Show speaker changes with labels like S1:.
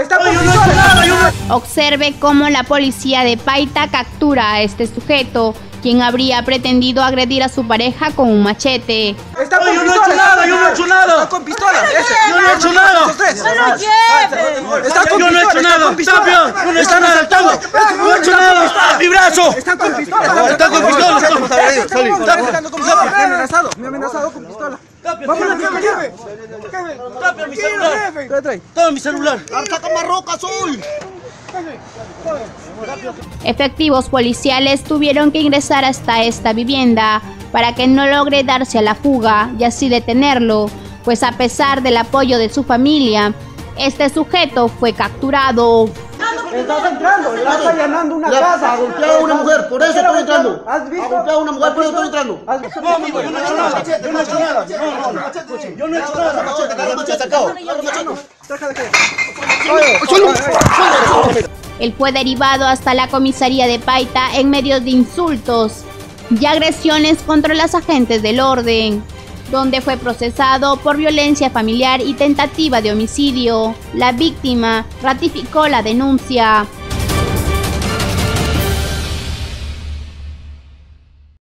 S1: Está.
S2: Observe cómo la policía de Paita captura a este sujeto, quien habría pretendido agredir a su pareja con un machete.
S1: Está con
S3: Yo no he
S1: pistola.
S3: hecho nada, yo no he hecho nada.
S1: Está con pistola.
S3: Yo no he hecho nada.
S1: Está con
S3: Yo no he hecho
S1: está
S3: nada. Tapio, no
S1: Están
S3: nada.
S1: asaltando.
S3: No he hecho nada. Mi brazo.
S1: Están con pistola.
S3: Están con pistola.
S1: Con. Me ha amenazado. Me ha amenazado con pistola. A la jefe. Jefe.
S3: Tapio, mi celular. Toma mi celular.
S2: Efectivos policiales tuvieron que ingresar hasta esta vivienda para que no logre darse a la fuga y así detenerlo, pues a pesar del apoyo de su familia, este sujeto fue capturado.
S1: Estás entrando. Estás allanando una casa.
S4: ha golpeado a una mujer, por eso estoy entrando.
S1: ¿Has visto?
S4: Ha golpeado a una mujer, por eso estoy entrando.
S3: No, amigo, yo no he hecho nada. Yo no he hecho nada. No, no. Yo no he hecho nada.
S2: Él fue derivado hasta la comisaría de Paita en medio de insultos y agresiones contra los agentes del orden, donde fue procesado por violencia familiar y tentativa de homicidio. La víctima ratificó la denuncia.